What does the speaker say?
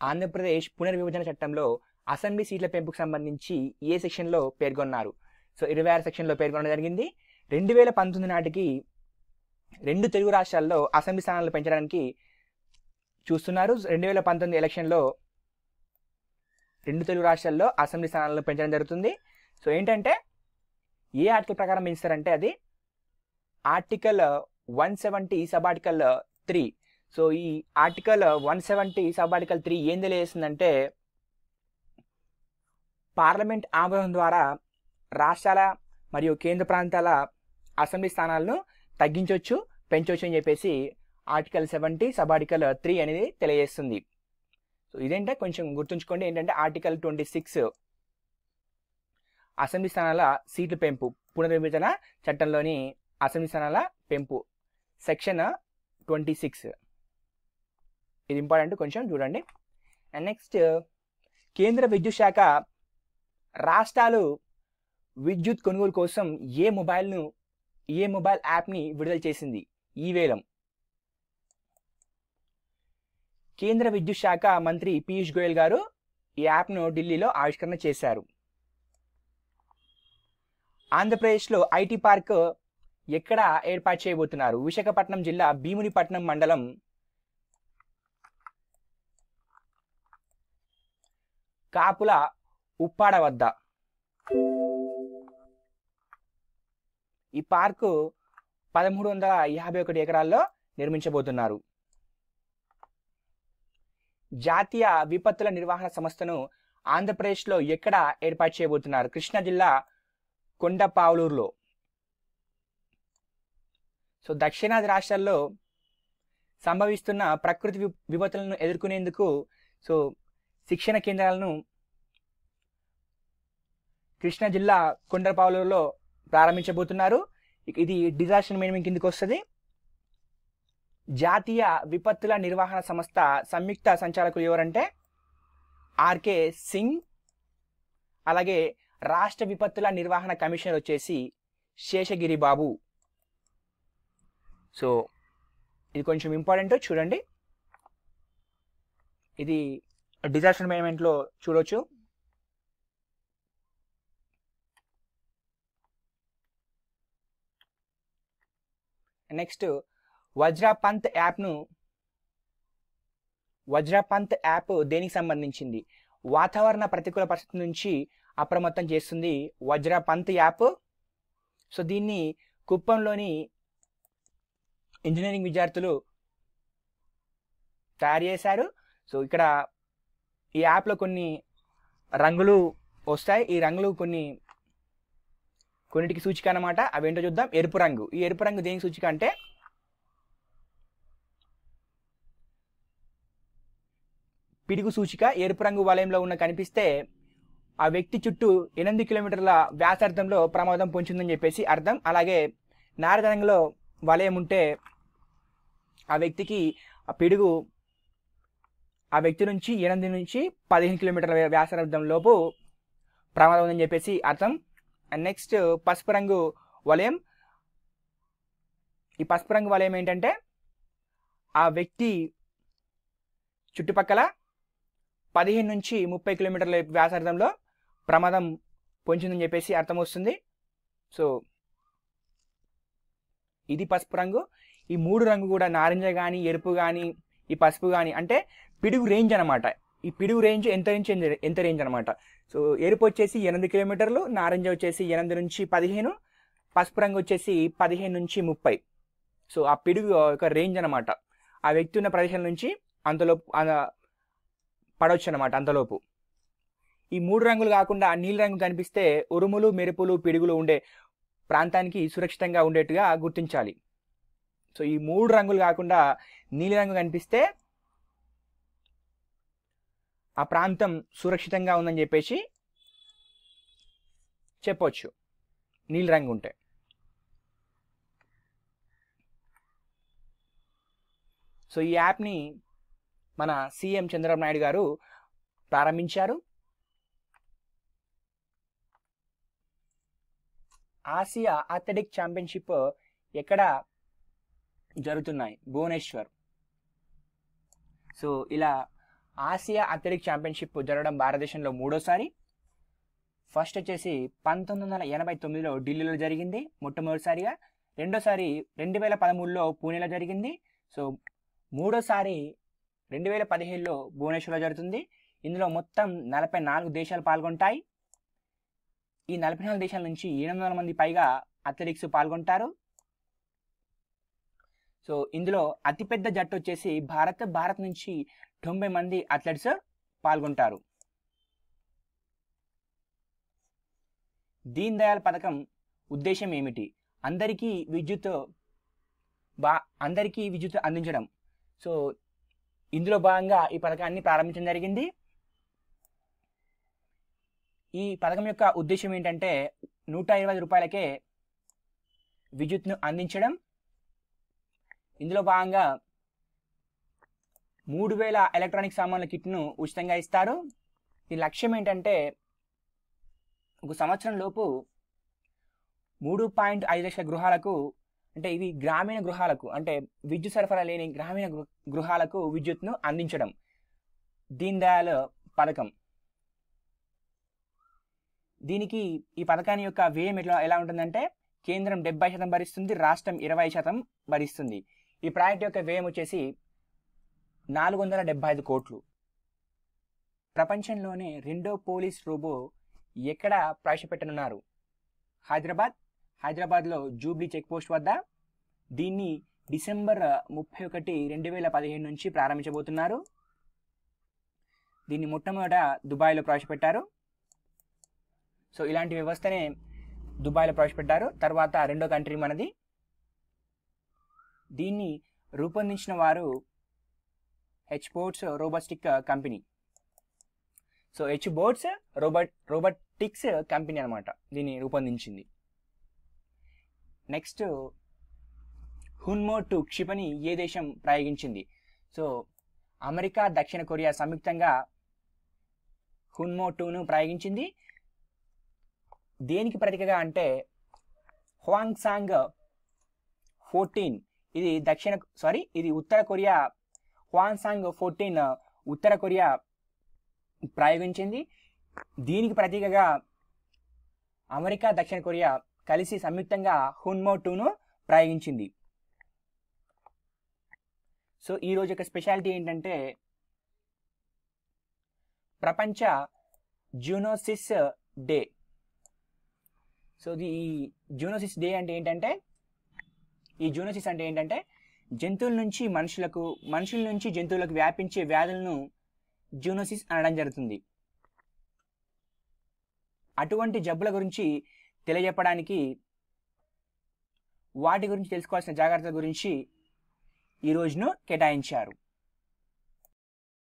ఆంధ్రప్రదేశ్ పునర్విభజన చట్టంలో అసెంబ్లీ సీట్ల పెంపుకు సంబంధించి ఏ సెక్షన్లో పేర్కొన్నారు? సో ఇరవై ఆరు సెక్షన్లో పేర్కొనడం జరిగింది. రెండు వేల పంతొమ్మిది నాటికి రెండు తెలుగు రాష్ట్రాల్లో అసెంబ్లీ స్థానాలు పెంచడానికి చూస్తున్నారు. రెండు వేల పంతొమ్మిది ఎలక్షన్లో రెండు తెలుగు రాష్ట్రాల్లో అసెంబ్లీ స్థానాలను పెంచడం జరుగుతుంది. సో ఏంటంటే ఏ ఆర్టికల్ ప్రకారం పెంచుతారంటే అది article one seventy sub article three so ఈ article one seventy sub article three ఏం తెలియజేస్తుందంటే పార్లమెంట్ ఆమోదం ద్వారా రాష్ట్రాల మరియు కేంద్ర ప్రాంతాల అసెంబ్లీ స్థానాలను తగ్గించవచ్చు పెంచవచ్చు అని చెప్పేసి article seventy sub article three అనేది తెలియజేస్తుంది. సో ఇదేంటే కొంచెం గుర్తుంచుకోండి. ఏంటంటే ఆర్టికల్ ట్వంటీ సిక్స్ అసెంబ్లీ స్థానాల సీట్ల పెంపు పునర్విభజన చట్టంలోని అసెంబ్లీ స్థానాల పెంపు. సెక్షన్ ట్వంటీ సిక్స్ ఇది ఇంపార్టెంట్ కొంచెం చూడండి. అండ్ నెక్స్ట్ కేంద్ర విద్యుత్ శాఖ రాష్ట్రాలు విద్యుత్ కొనుగోలు కోసం ఏ మొబైల్ను ఏ మొబైల్ యాప్ని విడుదల చేసింది? ఈ వేలం. కేంద్ర విద్యుత్ శాఖ మంత్రి పీయూష్ గోయల్ గారు ఈ యాప్ను ఢిల్లీలో ఆవిష్కరణ చేశారు. ఆంధ్రప్రదేశ్లో ఐటీ పార్క్ ఎక్కడ ఏర్పాటు చేయబోతున్నారు? విశాఖపట్నం జిల్లా భీమునిపట్నం మండలం కాపుల ఉప్పాడ వద్ద. ఈ పార్కు పదమూడు వందల యాభై ఒకటి ఎకరాల్లో నిర్మించబోతున్నారు. జాతీయ విపత్తుల నిర్వహణ సంస్థను ఆంధ్రప్రదేశ్లో ఎక్కడ ఏర్పాటు చేయబోతున్నారు? కృష్ణా జిల్లా కొండపావులూరులో. సో దక్షిణాది రాష్ట్రాల్లో సంభవిస్తున్న ప్రకృతి వి- విపత్తులను ఎదుర్కొనేందుకు సో శిక్షణ కేంద్రాలను కృష్ణా జిల్లా కొండపావులూరులో ప్రారంభించబోతున్నారు. ఇది డిజాస్టర్ మేనేజ్మెంట్ కిందకి వస్తుంది. జాతీయ విపత్తుల నిర్వహణ సంస్థ సంయుక్త సంచాలకులు ఎవరంటే ఆర్కే సింగ్ అలాగే రాష్ట్ర విపత్తుల నిర్వహణ కమిషనర్ వచ్చేసి శేషగిరి బాబు. సో ఇది కొంచెం ఇంపార్టెంట్ చూడండి. ఇది డిజాస్టర్ మేనేజ్మెంట్లో చూడవచ్చు నెక్స్ట్ వజ్రపంత్ యాప్ను వజ్రపంత్ యాప్ దేనికి సంబంధించింది? వాతావరణ ప్రతికూల పరిస్థితి నుంచి అప్రమత్తం చేస్తుంది వజ్రపంత్ యాప్. సో దీన్ని కుప్పంలోని ఇంజనీరింగ్ విద్యార్థులు తయారు చేశారు. సో ఇక్కడ ఈ యాప్లో కొన్ని రంగులు వస్తాయి. ఈ రంగులు కొన్ని కొన్నిటికి సూచిక అనమాట అవేంటో చూద్దాం. ఎరుపు రంగు. ఈ ఎరుపు రంగు దేనికి సూచిక అంటే పిడుగు సూచిక. ఎరుపు రంగు వలయంలో ఉన్న కనిపిస్తే ఆ వ్యక్తి చుట్టూ ఎనిమిది కిలోమీటర్ల వ్యాసార్థంలో ప్రమాదం పొంచిందని చెప్పేసి అర్థం. అలాగే నారద రంగులో వలయం ఉంటే ఆ వ్యక్తికి ఆ పిడుగు ఆ వ్యక్తి నుంచి ఎనిమిది నుంచి పదిహేను కిలోమీటర్ల వ్యాసార్థం లోపు ప్రమాదం ఉందని చెప్పేసి అర్థం. అండ్ నెక్స్ట్ పసుపు రంగు వలయం. ఈ పసుపు రంగు వలయం ఏంటంటే ఆ వ్యక్తి చుట్టుపక్కల పదిహేను నుంచి ముప్పై కిలోమీటర్ల వ్యాసార్థంలో ప్రమాదం పొంచిందని చెప్పేసి అర్థం వస్తుంది. సో ఇది పసుపు రంగు. ఈ మూడు రంగు కూడా నారింజ కానీ ఎరుపు కానీ ఈ పసుపు కానీ అంటే పిడుగు రేంజ్ అనమాట. ఈ పిడుగు రేంజ్ ఎంత నుంచి ఎంత రేంజ్ అనమాట. సో ఎరుపు వచ్చేసి ఎనిమిది కిలోమీటర్లు నారింజ వచ్చేసి ఎనిమిది నుంచి పదిహేను పసుపు రంగు వచ్చేసి పదిహేను నుంచి ముప్పై. సో ఆ పిడుగు యొక్క రేంజ్ అనమాట. ఆ వ్యక్తి ఉన్న ప్రదేశం నుంచి అంతలోపు పడవచ్చు అనమాట అంతలోపు. ఈ మూడు రంగులు కాకుండా నీలి రంగు కనిపిస్తే ఉరుములు మెరుపులు పిడుగులు ఉండే ప్రాంతానికి సురక్షితంగా ఉండేట్టుగా గుర్తించాలి. సో ఈ మూడు రంగులు కాకుండా నీలి రంగు కనిపిస్తే ఆ ప్రాంతం సురక్షితంగా ఉందని చెప్పేసి చెప్పొచ్చు. నీలి రంగు ఉంటే. సో ఈ యాప్ని మన సీఎం చంద్రబాబు నాయుడు గారు ప్రారంభించారు. ఆసియా అథ్లెటిక్ ఛాంపియన్షిప్ ఎక్కడ జరుగుతున్నాయి? భువనేశ్వర్. సో ఇలా ఆసియా అథ్లెటిక్ ఛాంపియన్షిప్ జరగడం భారతదేశంలో మూడోసారి. ఫస్ట్ వచ్చేసి పంతొమ్మిది వందల ఎనభై తొమ్మిదిలో ఢిల్లీలో జరిగింది మొట్టమొదటిసారిగా. రెండోసారి రెండు వేల పదమూడులో పూణేలో జరిగింది. సో మూడోసారి రెండు వేల పదిహేడులో భువనేశ్వర్లో జరుగుతుంది. ఇందులో మొత్తం నలభై నాలుగు దేశాలు పాల్గొంటాయి. ఈ నలభై నాలుగు దేశాల నుంచి ఎనిమిది వందల మంది పైగా అథ్లెటిక్స్ పాల్గొంటారు. సో ఇందులో అతిపెద్ద జట్టు వచ్చేసి భారత్ భారత్ నుంచి తొంభై మంది అథ్లెట్స్ పాల్గొంటారు. దీన్ దయాళ్ పథకం ఉద్దేశం ఏమిటి? అందరికీ విద్యుత్ బా అందరికీ విద్యుత్ అందించడం. సో ఇందులో భాగంగా ఈ పథకాన్ని ప్రారంభించడం జరిగింది. ఈ పథకం యొక్క ఉద్దేశం ఏంటంటే నూట ఇరవై రూపాయలకే విద్యుత్ను అందించడం ఇందులో భాగంగా మూడు వేల ఎలక్ట్రానిక్ సామాన్ల కిట్ను ఉచితంగా ఇస్తారు. ఈ లక్ష్యం ఏంటంటే ఒక సంవత్సరం లోపు మూడు పాయింట్ ఐదు లక్షల గృహాలకు అంటే ఇవి గ్రామీణ గృహాలకు అంటే విద్యుత్ సరఫరా లేని గ్రామీణ గృహాలకు విద్యుత్ను అందించడం. దీన్ దయాళ్ పథకం. దీనికి ఈ పథకాన్ని యొక్క వ్యయం ఎట్లా ఎలా ఉంటుందంటే కేంద్రం డెబ్బై శాతం భరిస్తుంది రాష్ట్రం ఇరవై శాతం భరిస్తుంది. ఈ ప్రాజెక్ట్ యొక్క వ్యయం వచ్చేసి నాలుగు వందల డెబ్బై ఐదు కోట్లు. ప్రపంచంలోనే రెండో పోలీస్ రోబో ఎక్కడ ప్రవేశపెట్టనున్నారు? హైదరాబాద్? హైదరాబాద్లో జూబ్లీ చెక్పోస్ట్ వద్ద? దీన్ని డిసెంబర్ ముప్పై ఒకటి రెండు వేల పదిహేను నుంచి ప్రారంభించబోతున్నారు. దీన్ని మొట్టమొదట దుబాయ్లో ప్రవేశపెట్టారు. సో ఇలాంటి వ్యవస్థనే దుబాయ్లో ప్రవేశపెట్టారు. తర్వాత రెండో కంట్రీ మనది. దీన్ని రూపొందించిన వారు H bots robotic company so H bots robot robotics company అనమాట దీన్ని రూపొందించింది. నెక్స్ట్ హున్మో టు క్షిపణి ఏ దేశం ప్రయోగించింది? సో అమెరికా దక్షిణ కొరియా సంయుక్తంగా హున్మో టూను ప్రయోగించింది. దేనికి ప్రతీకగా అంటే హువాంగ్ సాంగ్ ఫోర్టీన్ ఇది దక్షిణ సారీ ఇది ఉత్తర Korea Hwasong song fourteen uh, ఉత్తర కొరియా ప్రయోగించింది. దీనికి ప్రతీకగా అమెరికా దక్షిణ కొరియా కలిసి సంయుక్తంగా హున్మో టూను ప్రయోగించింది. సో ఈ రోజు యొక్క స్పెషాలిటీ ఏంటంటే ప్రపంచ జూనోసిస్ డే. సో ఇది ఈ జూనోసిస్ డే అంటే ఏంటంటే ఈ జూనోసిస్ అంటే ఏంటంటే జంతువుల నుంచి మనుషులకు మనుషుల నుంచి జంతువులకు వ్యాపించే వ్యాధులను జూనోసిస్ అనడం జరుగుతుంది. అటువంటి జబ్బుల గురించి తెలియజెప్పడానికి వాటి గురించి తెలుసుకోవాల్సిన జాగ్రత్తల గురించి ఈ రోజును కేటాయించారు.